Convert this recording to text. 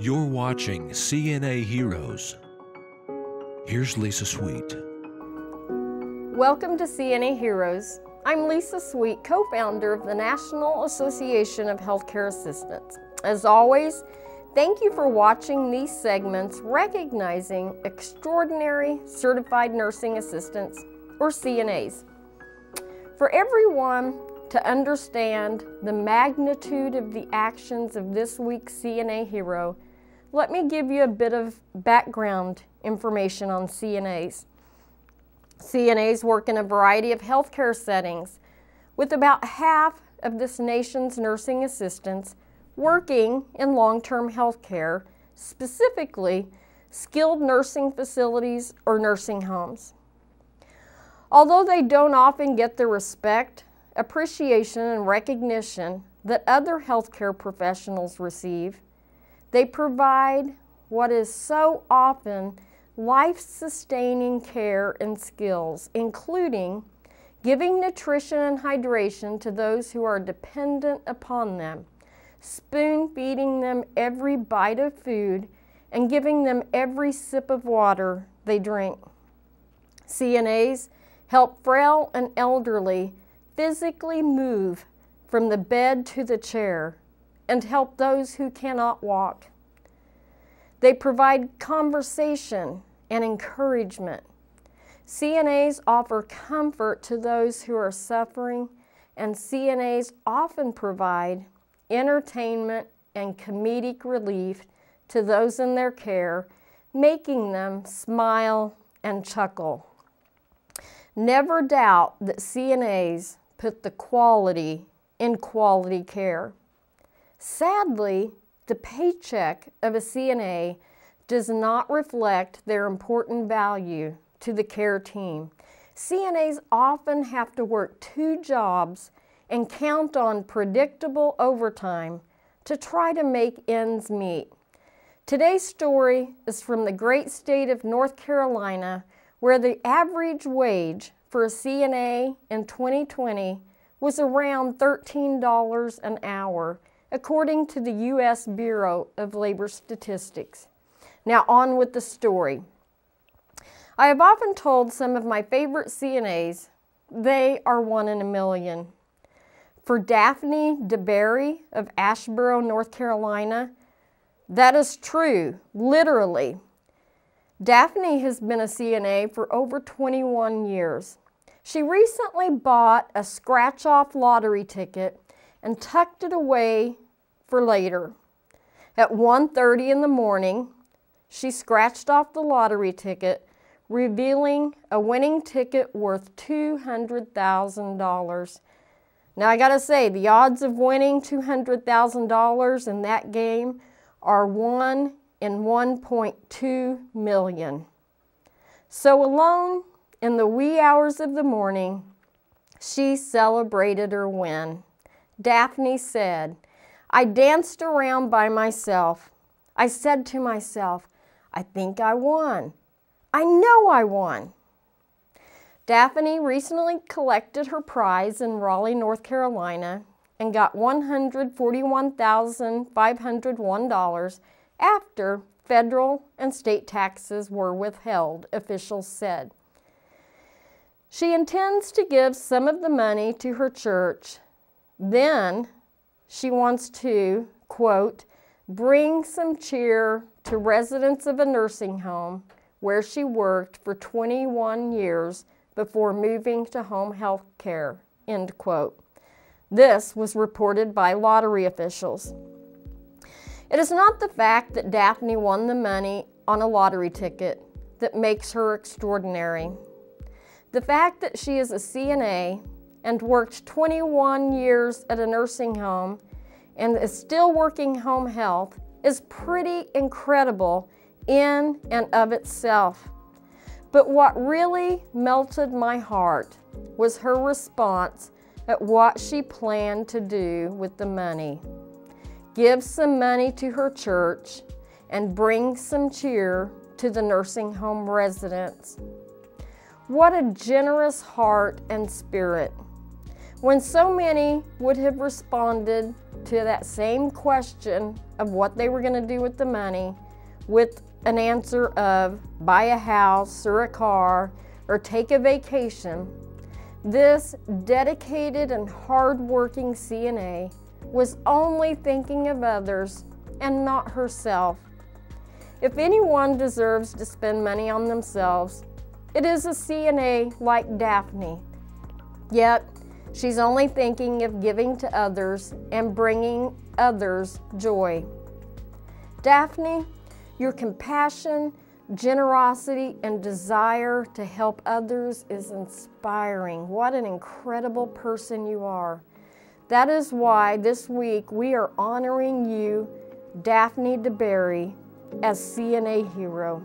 You're watching CNA Heroes. Here's Lisa Sweet. Welcome to CNA Heroes. I'm Lisa Sweet, co-founder of the National Association of Healthcare Assistants. As always, thank you for watching these segments recognizing extraordinary certified nursing assistants or CNAs. For everyone to understand the magnitude of the actions of this week's CNA hero, let me give you a bit of background information on CNAs. CNAs work in a variety of healthcare settings, with about half of this nation's nursing assistants working in long-term health care, specifically skilled nursing facilities or nursing homes. Although they don't often get the respect, appreciation, and recognition that other healthcare professionals receive, they provide what is so often life-sustaining care and skills, including giving nutrition and hydration to those who are dependent upon them, spoon feeding them every bite of food, and giving them every sip of water they drink. CNAs help frail and elderly physically move from the bed to the chair and help those who cannot walk. They provide conversation and encouragement. CNAs offer comfort to those who are suffering, and CNAs often provide entertainment and comedic relief to those in their care, making them smile and chuckle. Never doubt that CNAs put the quality in quality care. Sadly, the paycheck of a CNA does not reflect their important value to the care team. CNAs often have to work two jobs and count on predictable overtime to try to make ends meet. Today's story is from the great state of North Carolina where the average wage for a CNA in 2020 was around $13 an hour, according to the U.S. Bureau of Labor Statistics. Now, on with the story. I have often told some of my favorite CNAs they are one in a million. For Daphne DeBerry of Asheboro, North Carolina, that is true, literally. Daphne has been a CNA for over 21 years. She recently bought a scratch-off lottery ticket and tucked it away for later. At 1.30 in the morning, she scratched off the lottery ticket, revealing a winning ticket worth $200,000. Now I gotta say, the odds of winning $200,000 in that game are 1 in 1.2 million. So alone in the wee hours of the morning, she celebrated her win. Daphne said, I danced around by myself. I said to myself, I think I won. I know I won. Daphne recently collected her prize in Raleigh, North Carolina and got $141,501 after federal and state taxes were withheld, officials said. She intends to give some of the money to her church. Then she wants to, quote, bring some cheer to residents of a nursing home where she worked for 21 years before moving to home health care, end quote. This was reported by lottery officials. It is not the fact that Daphne won the money on a lottery ticket that makes her extraordinary. The fact that she is a CNA and worked 21 years at a nursing home and is still working home health is pretty incredible in and of itself. But what really melted my heart was her response at what she planned to do with the money. Give some money to her church and bring some cheer to the nursing home residents. What a generous heart and spirit. When so many would have responded to that same question of what they were going to do with the money with an answer of buy a house or a car or take a vacation, this dedicated and hardworking CNA was only thinking of others and not herself. If anyone deserves to spend money on themselves, it is a CNA like Daphne. Yet, she's only thinking of giving to others and bringing others joy. Daphne, your compassion, generosity, and desire to help others is inspiring. What an incredible person you are. That is why this week we are honoring you, Daphne DeBerry, as CNA Hero.